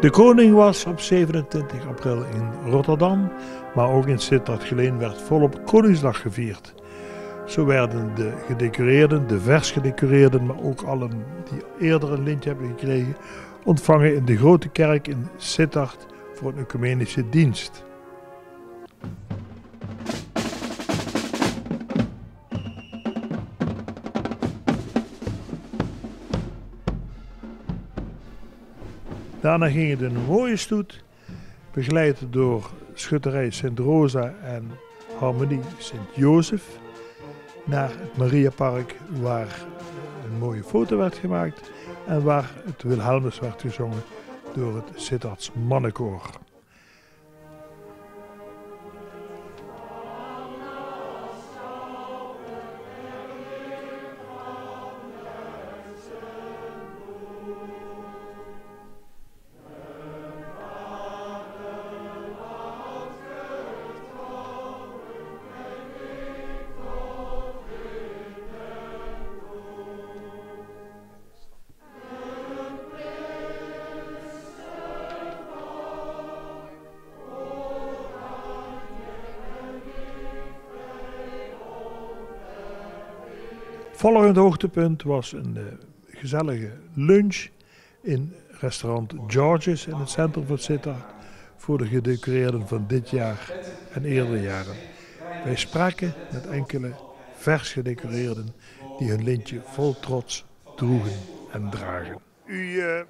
De koning was op 27 april in Rotterdam, maar ook in Sittard-Geleen werd volop Koningsdag gevierd. Zo werden de gedecoreerden, de vers gedecoreerden, maar ook allen die eerder een lintje hebben gekregen, ontvangen in de grote kerk in Sittard voor een ecumenische dienst. Daarna ging het in een mooie stoet, begeleid door schutterij Sint Rosa en Harmonie Sint Jozef, naar het Mariapark waar een mooie foto werd gemaakt en waar het Wilhelmus werd gezongen door het Sittards mannenkoor. Volgend hoogtepunt was een uh, gezellige lunch in restaurant George's in het centrum van Sittard voor de gedecoreerden van dit jaar en eerdere jaren. Wij spraken met enkele vers gedecoreerden die hun lintje vol trots droegen en dragen. U uh,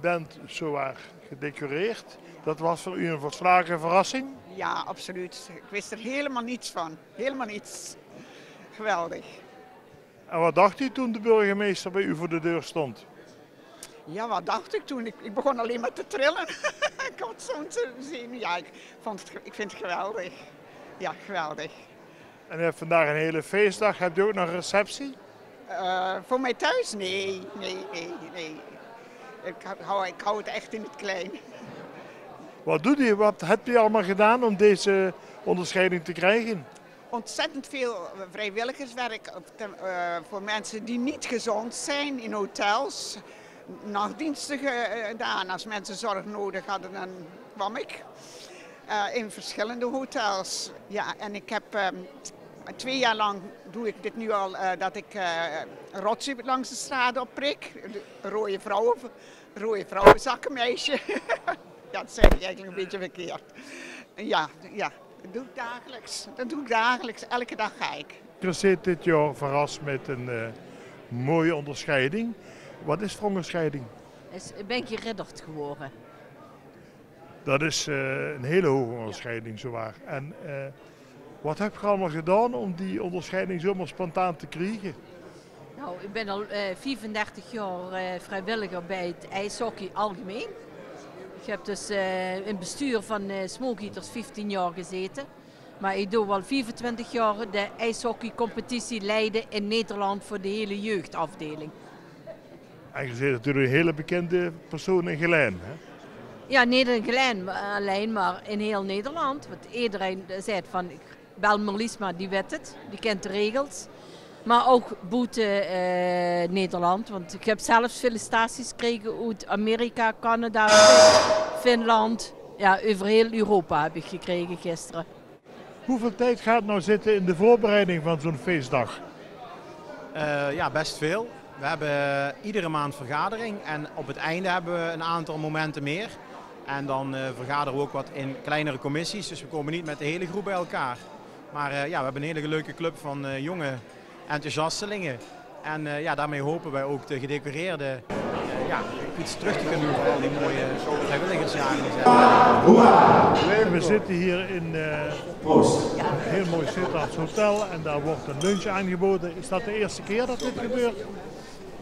bent zowaar gedecoreerd. Dat was voor u een volslagen verrassing? Ja, absoluut. Ik wist er helemaal niets van. Helemaal niets. Geweldig. En wat dacht u toen de burgemeester bij u voor de deur stond? Ja, wat dacht ik toen? Ik, ik begon alleen maar te trillen. ik had zo'n zin. Ja, ik, vond het, ik vind het geweldig. Ja, geweldig. En u hebt vandaag een hele feestdag. Hebt u ook nog een receptie? Uh, voor mij thuis? Nee, nee, nee, nee. Ik hou, ik hou het echt in het klein. Wat doet u? Wat hebt u allemaal gedaan om deze onderscheiding te krijgen? Ontzettend veel vrijwilligerswerk uh, voor mensen die niet gezond zijn in hotels. Nachtdiensten gedaan. Als mensen zorg nodig hadden, dan kwam ik. In verschillende hotels. Ja, en ik heb uh, twee jaar lang doe ik dit nu al, dat ik rotsen langs de straat opprik. Rode vrouwen, rode vrouwen zakkenmeisje. ja, dat zeg ik eigenlijk een beetje verkeerd. Ja, ja, dat doe ik dagelijks. Dat doe ik dagelijks. Elke dag ga ik. Je zit dit jaar verrast met een uh, mooie onderscheiding. Wat is voor onderscheiding? Is, ben ik geridderd geworden. Dat is uh, een hele hoge onderscheiding, zowaar. En uh, wat heb je allemaal gedaan om die onderscheiding zomaar spontaan te krijgen? Nou, ik ben al 34 jaar vrijwilliger bij het ijshockey algemeen. Ik heb dus uh, in het bestuur van uh, Smoke Eaters 15 jaar gezeten. Maar ik doe al 25 jaar de ijshockeycompetitie leiden in Nederland voor de hele jeugdafdeling. En je bent natuurlijk een hele bekende persoon in Geleen, hè? Ja, niet in Geleen alleen, maar in heel Nederland. Want iedereen zei van, bel Merlisma, die weet het, die kent de regels. Maar ook boete uh, Nederland. Want ik heb zelfs felicitaties gekregen uit Amerika, Canada, Finland. Ja, over heel Europa heb ik gekregen gisteren. Hoeveel tijd gaat nou zitten in de voorbereiding van zo'n feestdag? Uh, ja, best veel. We hebben iedere maand vergadering en op het einde hebben we een aantal momenten meer. En dan uh, vergaderen we ook wat in kleinere commissies, dus we komen niet met de hele groep bij elkaar. Maar ja, we hebben een hele leuke club van jonge enthousiastelingen. En uh, ja, daarmee hopen wij ook de gedecoreerden uh, ja, iets terug te kunnen doen voor al die mooie vrijwilligersjaren. We zitten hier in uh, een heel mooi Sittard Hotel en daar wordt een lunch aangeboden. Is dat de eerste keer dat dit gebeurt?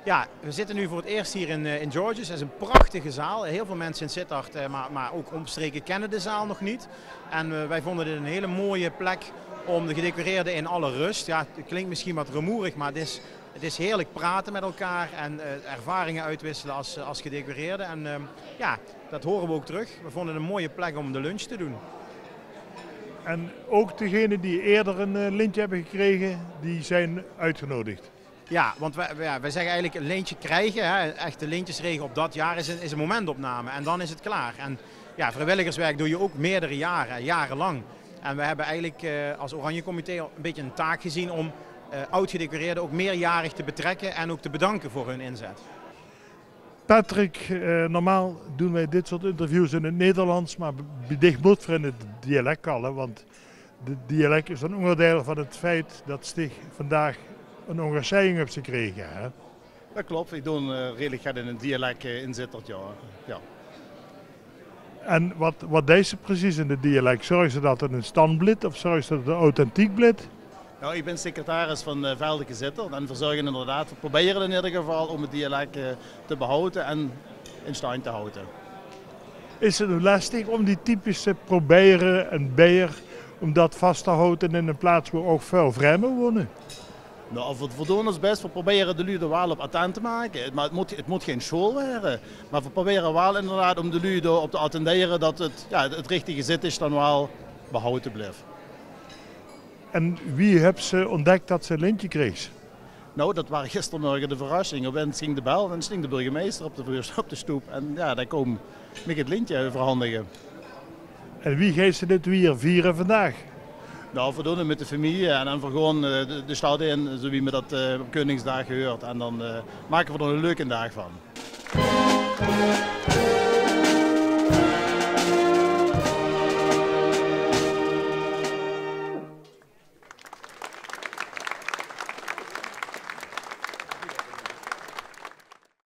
Ja, we zitten nu voor het eerst hier in, in Georges. Het is een prachtige zaal. Heel veel mensen in Sittard, maar, maar ook omstreken kennen de zaal nog niet. En wij vonden dit een hele mooie plek om de gedecoreerden in alle rust. Ja, het klinkt misschien wat rumoerig, maar het is, het is heerlijk praten met elkaar en uh, ervaringen uitwisselen als, als gedecoreerden. En uh, ja, dat horen we ook terug. We vonden het een mooie plek om de lunch te doen. En ook degenen die eerder een uh, lintje hebben gekregen, die zijn uitgenodigd? Ja, want wij, wij, wij zeggen eigenlijk een lintje krijgen, hè, echt de lintjesregen op dat jaar is een, is een momentopname en dan is het klaar. En ja, vrijwilligerswerk doe je ook meerdere jaren, jarenlang. En we hebben eigenlijk eh, als Oranje Comité een beetje een taak gezien om uh, oud-gedecoreerden ook meerjarig te betrekken en ook te bedanken voor hun inzet. Patrick, eh, normaal doen wij dit soort interviews in het Nederlands, maar dicht moet voor in het dialect al, want het dialect is een onderdeel van het feit dat Stig vandaag een onderscheiding heeft gekregen. Hè? Dat klopt, ik doe uh, redelijk in een dialect uh, inzitterd, ja. ja. En wat, wat deze precies in het dialect? Zorg ze dat het een standblid of zorg ze dat het een authentiek blid? Nou, ik ben secretaris van uh, Veldelijke Zitter en we zorgen inderdaad, we proberen in ieder geval om het dialect uh, te behouden en in stand te houden. Is het lastig om die typische proberen en beer, om dat vast te houden in een plaats waar ook veel vreemden wonen? Nou, we doen ons best. We proberen de er wel op attent te maken. Maar het moet, het moet geen school worden. Maar we proberen wel inderdaad om de lui op te attenderen dat het, ja, het richtige zit is dan wel behouden blijft. En wie heeft ze ontdekt dat ze een lintje kreeg? Nou, dat waren gistermorgen de verrassing. Opeens ging de bel en sting de burgemeester op de, op de stoep. En ja, daar komt ik het lintje verhandigen. En wie geeft ze dit weer vieren vandaag? Nou, het met de familie en dan gewoon de, de stad in, zoals we dat uh, op Koningsdag gehoord. En dan uh, maken we er een leuke dag van.